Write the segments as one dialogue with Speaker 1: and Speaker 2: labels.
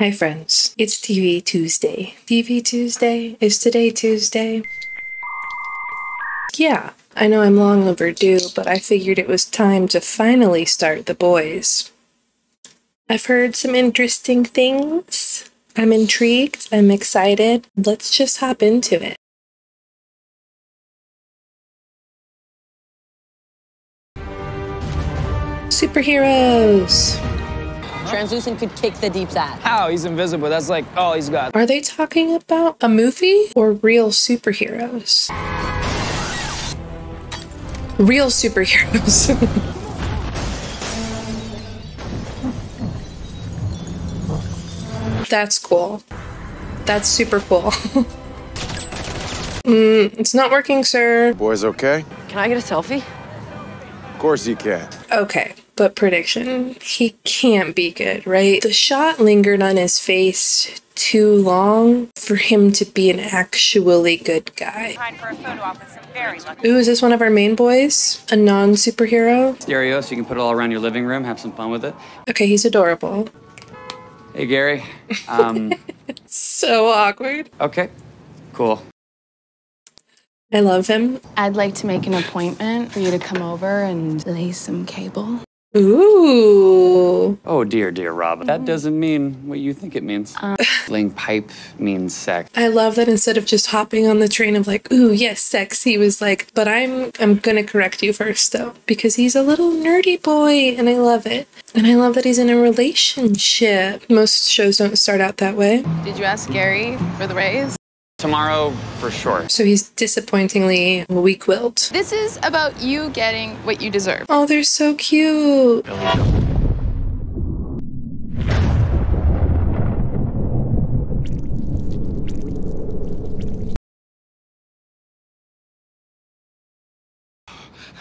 Speaker 1: Hi, friends. It's TV Tuesday. TV Tuesday? Is today Tuesday? Yeah, I know I'm long overdue, but I figured it was time to finally start The Boys. I've heard some interesting things. I'm intrigued. I'm excited. Let's just hop into it. Superheroes!
Speaker 2: Translucent could kick the deep's ass.
Speaker 3: How? He's invisible. That's like all he's got.
Speaker 1: Are they talking about a movie or real superheroes? Real superheroes. That's cool. That's super cool. mm, it's not working, sir.
Speaker 4: Boys okay?
Speaker 2: Can I get a selfie?
Speaker 4: Of course you can.
Speaker 1: Okay, but prediction. He can't be good, right? The shot lingered on his face too long for him to be an actually good guy.
Speaker 5: Time for a photo op with some very lucky.
Speaker 1: Ooh, is this one of our main boys? A non superhero?
Speaker 3: Stereo, so you can put it all around your living room, have some fun with it.
Speaker 1: Okay, he's adorable.
Speaker 3: Hey, Gary. Um,
Speaker 1: So awkward.
Speaker 3: okay, cool.
Speaker 1: I love him.
Speaker 6: I'd like to make an appointment for you to come over and lay some cable.
Speaker 1: Ooh.
Speaker 3: Oh, dear, dear Rob. That mm. doesn't mean what you think it means. Um. Laying pipe means sex.
Speaker 1: I love that instead of just hopping on the train of like, ooh, yes, sex, he was like, but I'm I'm gonna correct you first though. Because he's a little nerdy boy and I love it. And I love that he's in a relationship. Most shows don't start out that way.
Speaker 6: Did you ask Gary for the raise?
Speaker 3: Tomorrow, for sure.
Speaker 1: So he's disappointingly weak willed.
Speaker 6: This is about you getting what you deserve.
Speaker 1: Oh, they're so cute.
Speaker 3: I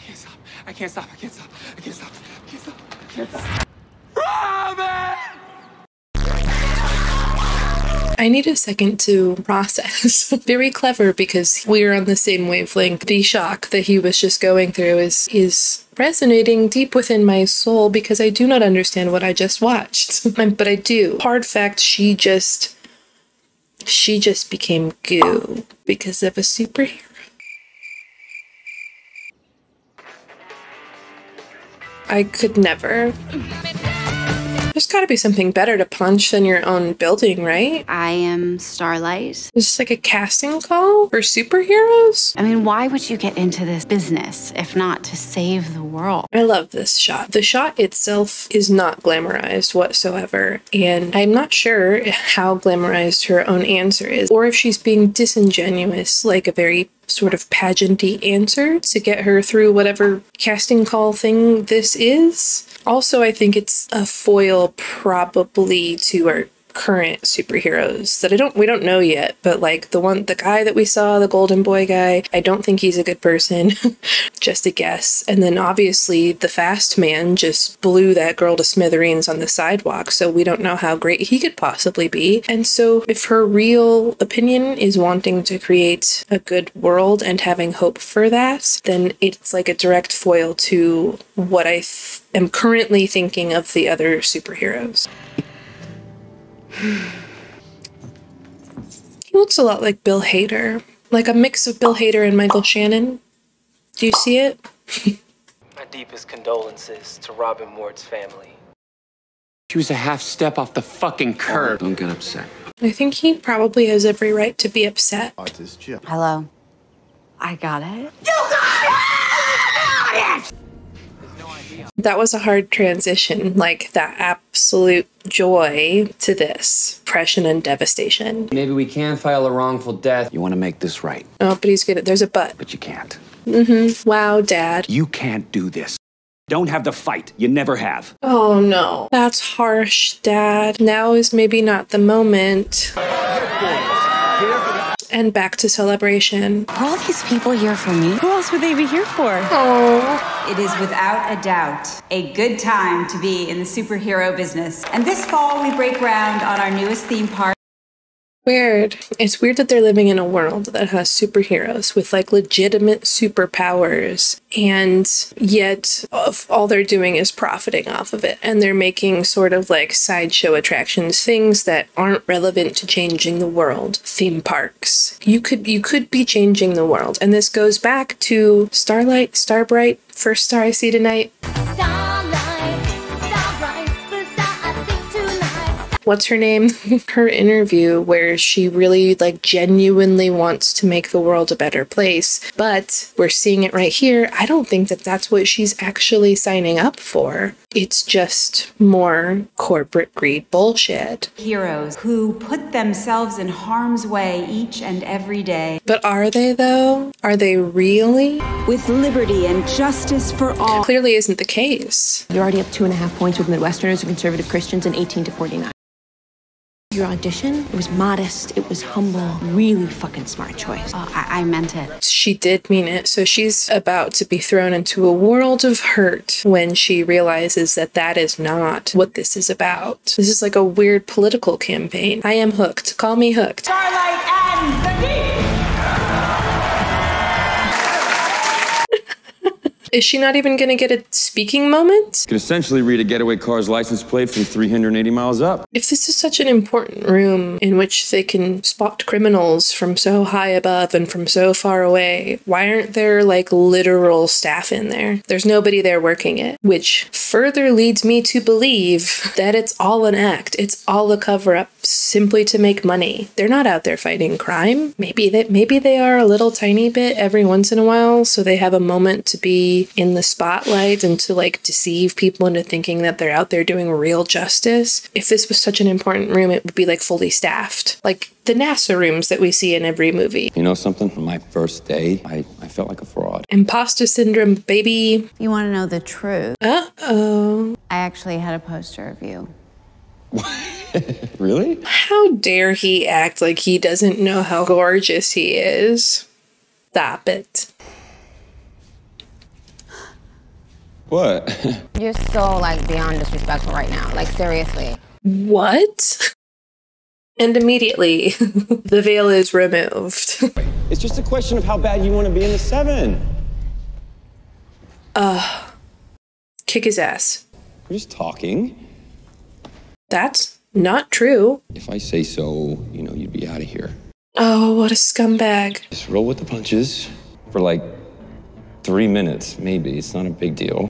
Speaker 3: can't stop. I can't stop. I can't stop. I can't stop. I can't stop. I can't stop.
Speaker 1: I need a second to process. Very clever because we're on the same wavelength. The shock that he was just going through is is resonating deep within my soul because I do not understand what I just watched. but I do. Hard fact, she just she just became goo because of a superhero. I could never. There's got to be something better to punch than your own building, right?
Speaker 7: I am Starlight.
Speaker 1: Is this like a casting call for superheroes?
Speaker 7: I mean, why would you get into this business if not to save the world?
Speaker 1: I love this shot. The shot itself is not glamorized whatsoever, and I'm not sure how glamorized her own answer is, or if she's being disingenuous, like a very sort of pageanty answer to get her through whatever casting call thing this is. Also, I think it's a foil probably to our current superheroes that I don't we don't know yet, but like the one the guy that we saw, the golden boy guy, I don't think he's a good person. just a guess. And then obviously the fast man just blew that girl to smithereens on the sidewalk, so we don't know how great he could possibly be. And so if her real opinion is wanting to create a good world and having hope for that, then it's like a direct foil to what I am currently thinking of the other superheroes. He looks a lot like Bill Hader, like a mix of Bill Hader and Michael Shannon. Do you see it?
Speaker 8: My deepest condolences to Robin Ward's family.
Speaker 3: She was a half step off the fucking curb.
Speaker 9: Don't get upset.
Speaker 1: I think he probably has every right to be upset.
Speaker 4: Artist Jim.
Speaker 7: Hello. I got it. You got it.
Speaker 1: That was a hard transition, like that absolute joy to this oppression and devastation.
Speaker 9: Maybe we can file a wrongful death. You want to make this right,
Speaker 1: Oh, but he's good. at- There's a but.
Speaker 9: but you can't. Mm-hmm.
Speaker 1: Wow, Dad.
Speaker 10: You can't do this. Don't have the fight. You never have.
Speaker 1: Oh no. That's harsh, Dad. Now is maybe not the moment. And back to celebration.
Speaker 7: Are all these people here for me?
Speaker 2: Who else would they be here for?
Speaker 1: Oh,
Speaker 5: It is without a doubt a good time to be in the superhero business. And this fall, we break ground on our newest theme park.
Speaker 1: Weird. It's weird that they're living in a world that has superheroes with like legitimate superpowers, and yet all they're doing is profiting off of it. And they're making sort of like sideshow attractions, things that aren't relevant to changing the world. Theme parks. You could you could be changing the world. And this goes back to Starlight, Starbright, first star I see tonight. What's her name? Her interview where she really like genuinely wants to make the world a better place but we're seeing it right here. I don't think that that's what she's actually signing up for. It's just more corporate greed bullshit.
Speaker 5: Heroes who put themselves in harm's way each and every day.
Speaker 1: but are they though? Are they really?
Speaker 5: With liberty and justice for all.
Speaker 1: clearly isn't the case.
Speaker 11: You're already up two and a half points with Midwesterners and conservative Christians in 18 to 49. Your audition, it was modest, it was humble, really fucking smart choice.
Speaker 7: Oh, I, I meant it.
Speaker 1: She did mean it. So she's about to be thrown into a world of hurt when she realizes that that is not what this is about. This is like a weird political campaign. I am hooked. Call me hooked.
Speaker 5: Starlight and the Deep!
Speaker 1: Is she not even going to get a speaking moment?
Speaker 4: Could essentially read a getaway car's license plate from 380 miles up.
Speaker 1: If this is such an important room in which they can spot criminals from so high above and from so far away, why aren't there like literal staff in there? There's nobody there working it, which further leads me to believe that it's all an act. It's all a cover up simply to make money. They're not out there fighting crime. Maybe that maybe they are a little tiny bit every once in a while so they have a moment to be in the spotlight and to like deceive people into thinking that they're out there doing real justice. If this was such an important room, it would be like fully staffed. Like the NASA rooms that we see in every movie.
Speaker 9: You know something? On my first day, I, I felt like a fraud.
Speaker 1: Imposter syndrome, baby.
Speaker 7: You want to know the truth?
Speaker 1: Uh oh.
Speaker 7: I actually had a poster of you.
Speaker 9: Really?
Speaker 1: How dare he act like he doesn't know how gorgeous he is? Stop it.
Speaker 9: What?
Speaker 12: You're so like beyond disrespectful right now. Like seriously.
Speaker 1: What? And immediately, the veil is removed.
Speaker 9: it's just a question of how bad you want to be in the seven.
Speaker 1: Uh, kick his ass.
Speaker 9: We're just talking.
Speaker 1: That's not true.
Speaker 9: If I say so, you know, you'd be out of here.
Speaker 1: Oh, what a scumbag.
Speaker 9: Just roll with the punches for like three minutes, maybe. It's not a big deal.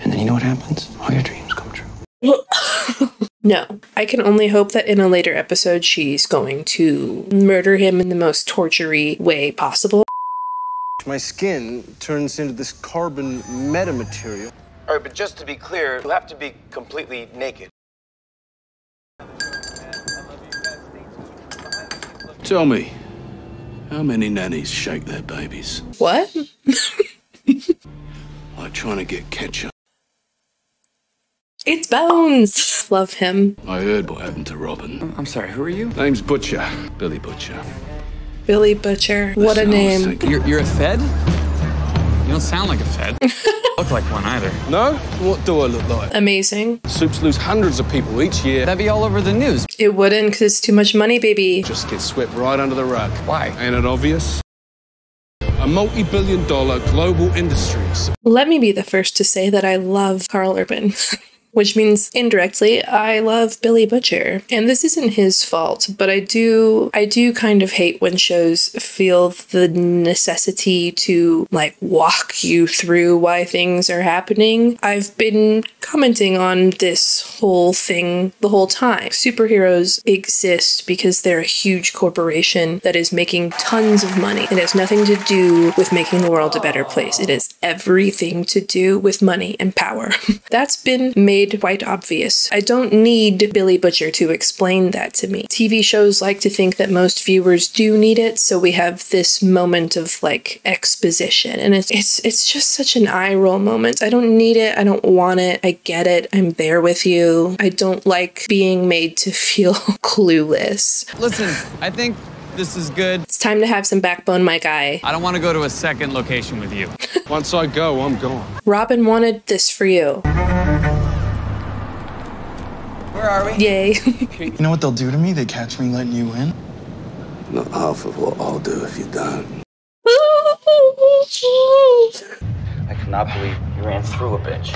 Speaker 9: And then you know what happens? All your dreams come true.
Speaker 1: no, I can only hope that in a later episode she's going to murder him in the most tortury way possible.
Speaker 13: My skin turns into this carbon metamaterial.
Speaker 14: All right, but just to be clear, you have to be completely naked.
Speaker 15: Tell me, how many nannies shake their babies?
Speaker 1: What?
Speaker 15: Like trying to get ketchup.
Speaker 1: It's Bones. Love him.
Speaker 15: I heard what happened to Robin.
Speaker 10: I'm sorry, who are you?
Speaker 15: Name's Butcher, Billy Butcher.
Speaker 1: Billy Butcher. What a
Speaker 15: Listen, I was
Speaker 1: name.
Speaker 15: thinking-
Speaker 10: You're, you're a Fed? You don't sound like a Fed. look like one either.
Speaker 13: No? What do I look like?
Speaker 1: Amazing.
Speaker 13: Soups lose hundreds of people each year.
Speaker 10: That'd be all over the news.
Speaker 1: It wouldn't because it's too much money, baby.
Speaker 13: Just get swept right under the rug.
Speaker 10: Why?
Speaker 13: Ain't it obvious? A multi billion dollar global industry.
Speaker 1: Let me be the first to say that I love Karl Urban. Which means indirectly, I love Billy Butcher. And this isn't his fault, but I do I do kind of hate when shows feel the necessity to like walk you through why things are happening. I've been commenting on this whole thing the whole time. Superheroes exist because they're a huge corporation that is making tons of money. It has nothing to do with making the world a better place. It has everything to do with money and power. That's been made quite obvious. I don't need Billy Butcher to explain that to me. TV shows like to think that most viewers do need it, so we have this moment of like exposition. And it's it's it's just such an eye roll moment. I don't need it. I don't want it. I get it. I'm there with you. I don't like being made to feel clueless.
Speaker 10: Listen, I think this is good.
Speaker 1: It's time to have some backbone, my guy.
Speaker 10: I don't want to go to a second location with you.
Speaker 13: Once I go, I'm gone.
Speaker 1: Robin wanted this for you.
Speaker 8: Where are we?
Speaker 1: Yay.
Speaker 16: You know what they'll do to me? They catch me letting you in.
Speaker 15: Not half of what I'll do if you don't.
Speaker 8: I cannot believe you ran through a bitch.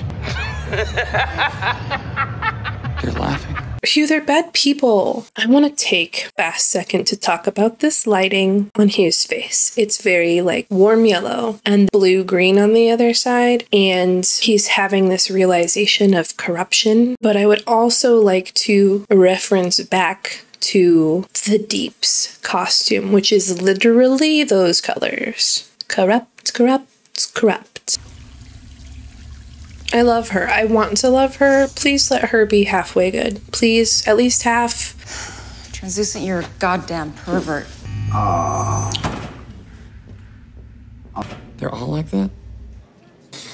Speaker 10: You're laughing.
Speaker 1: Hugh, they're bad people. I want to take a fast second to talk about this lighting on Hugh's face. It's very like warm yellow and blue green on the other side, and he's having this realization of corruption. But I would also like to reference back to the Deep's costume, which is literally those colors corrupt, corrupt, corrupt. I love her. I want to love her. Please let her be halfway good. Please, at least half.
Speaker 5: Translucent, you're a goddamn pervert.
Speaker 10: They're all like that?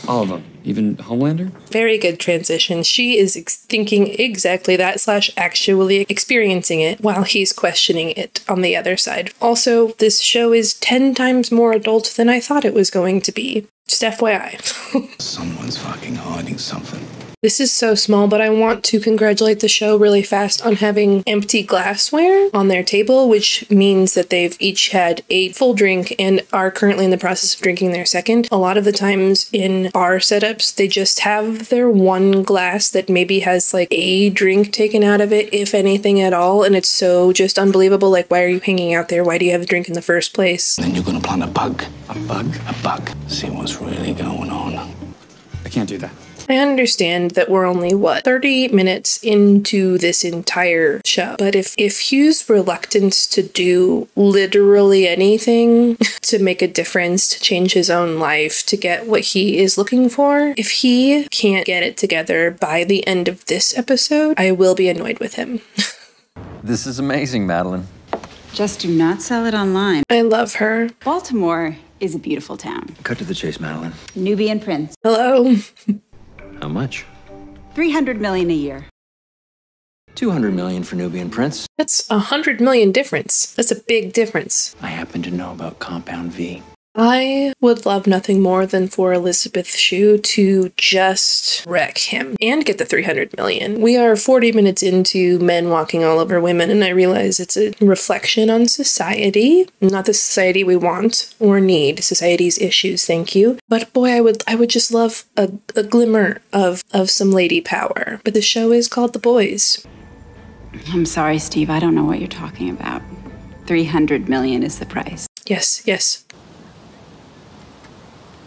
Speaker 10: All of them. Even Homelander?
Speaker 1: Very good transition. She is ex- thinking exactly that, slash, actually experiencing it while he's questioning it on the other side. Also, this show is 10 times more adult than I thought it was going to be. Just FYI.
Speaker 15: Someone's fucking hiding something.
Speaker 1: This is so small, but I want to congratulate the show really fast on having empty glassware on their table, which means that they've each had a full drink and are currently in the process of drinking their second. A lot of the times in bar setups, they just have their one glass that maybe has like a drink taken out of it, if anything at all, and it's so just unbelievable. Like, why are you hanging out there? Why do you have a drink in the first place?
Speaker 15: Then you're gonna plant a bug. A bug? A bug. See what's really going on.
Speaker 10: I can't do that.
Speaker 1: I understand that we're only what 30 minutes into this entire show, but if if Hugh's reluctance to do literally anything to make a difference, to change his own life, to get what he is looking for, if he can't get it together by the end of this episode, I will be annoyed with him.
Speaker 17: This is amazing, Madelyn.
Speaker 5: Just do not sell it online.
Speaker 1: I love her.
Speaker 5: Baltimore is a beautiful town.
Speaker 17: Cut to the chase, Madelyn.
Speaker 5: Nubian prince.
Speaker 1: Hello.
Speaker 17: How much?
Speaker 5: 300 million a year.
Speaker 17: 200 million for Nubian Prince.
Speaker 1: That's a hundred million difference. That's a big difference.
Speaker 17: I happen to know about Compound V.
Speaker 1: I would love nothing more than for Elizabeth Shue to just wreck him and get the 300 million. We are 40 minutes into men walking all over women, and I realize it's a reflection on society, not the society we want or need, society's issues, thank you. But boy, I would I would just love a, a glimmer of, of some lady power. But the show is called The Boys.
Speaker 5: I'm sorry, Steve. I don't know what you're talking about. 300 million is the price.
Speaker 1: Yes, yes.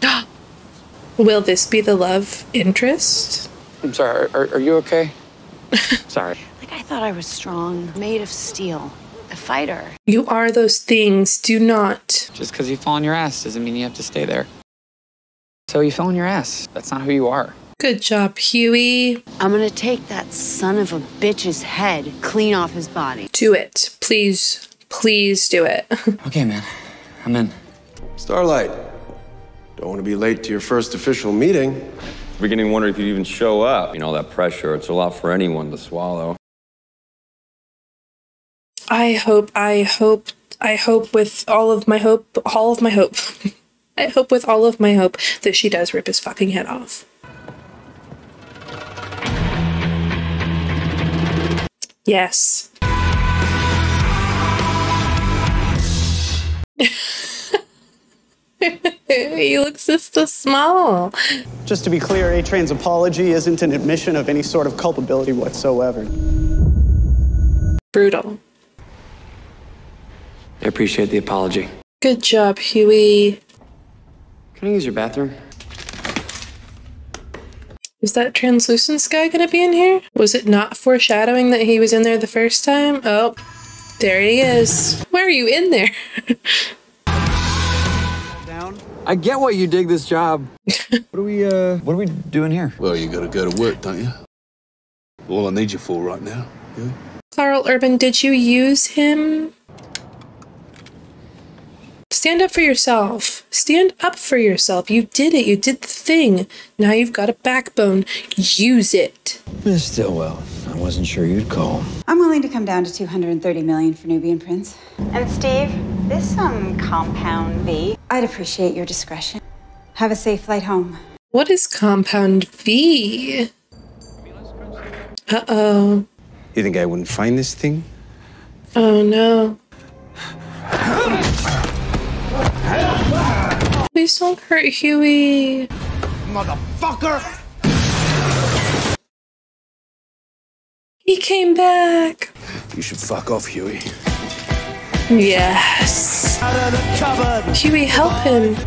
Speaker 1: Will this be the love interest?
Speaker 10: I'm sorry. Are, are you okay? sorry.
Speaker 7: Like I thought I was strong, made of steel, a fighter.
Speaker 1: You are those things. Do not.
Speaker 10: Just because you fall on your ass doesn't mean you have to stay there. So you fell on your ass. That's not who you are.
Speaker 1: Good job, Hughie.
Speaker 7: I'm gonna take that son of a bitch's head clean off his body.
Speaker 1: Do it. Please, please do it.
Speaker 10: Okay, man. I'm in.
Speaker 13: Starlight, don't want to be late to your first official meeting.
Speaker 4: Beginning to wonder if you'd even show up. You know, that pressure, it's a lot for anyone to swallow.
Speaker 1: I hope, I hope, I hope with all of my hope, all of my hope. I hope with all of my hope that she does rip his fucking head off. Yes. he looks just so small.
Speaker 18: Just to be clear, A-Train's apology isn't an admission of any sort of culpability whatsoever.
Speaker 1: Brutal.
Speaker 10: I appreciate the apology.
Speaker 1: Good job, Hughie.
Speaker 10: Can I use your bathroom?
Speaker 1: Is that translucence guy gonna be in here? Was it not foreshadowing that he was in there the first time? Oh, there he is. Why are you in there?
Speaker 10: I get why you dig this job.
Speaker 17: What are we, uh, what are we doing here?
Speaker 15: Well, you gotta go to work, don't you? All I need you for right now. Yeah?
Speaker 1: Karl Urban, did you use him? Stand up for yourself. Stand up for yourself. You did it. You did the thing. Now you've got a backbone. Use it.
Speaker 17: Miss Stillwell, I wasn't sure you'd call.
Speaker 5: I'm willing to come down to 230 million for Nubian Prince. And Steve, this um compound V. I'd appreciate your discretion. Have a safe flight home.
Speaker 1: What is Compound V? Uh oh.
Speaker 13: You think I wouldn't find this thing?
Speaker 1: Oh no. Please don't hurt Hughie.
Speaker 13: Motherfucker!
Speaker 1: He came back.
Speaker 13: You should fuck off, Hughie.
Speaker 1: Yes. Hughie, help him.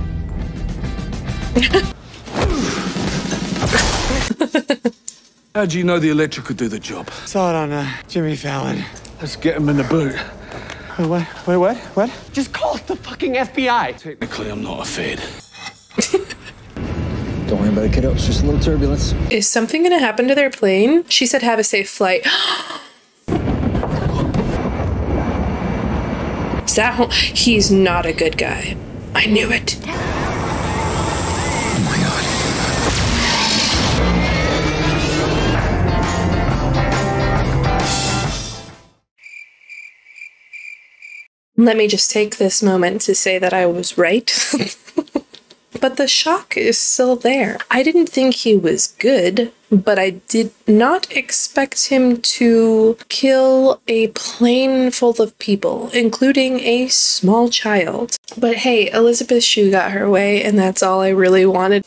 Speaker 15: How'd you know the electric could do the job?
Speaker 3: Saw it on uh, Jimmy Fallon.
Speaker 15: Let's get him in the boot.
Speaker 3: Wait, what? Wait, what? What? Just call the fucking FBI.
Speaker 15: Technically, I'm not a Fed.
Speaker 17: Don't worry about it, kiddo. It's just a little turbulence.
Speaker 1: Is something gonna happen to their plane? She said, have a safe flight. Is that home? He's not a good guy. I knew it. Let me just take this moment to say that I was right. but the shock is still there. I didn't think he was good, but I did not expect him to kill a plane full of people, including a small child. But hey, Elizabeth Shue got her way, and that's all I really wanted.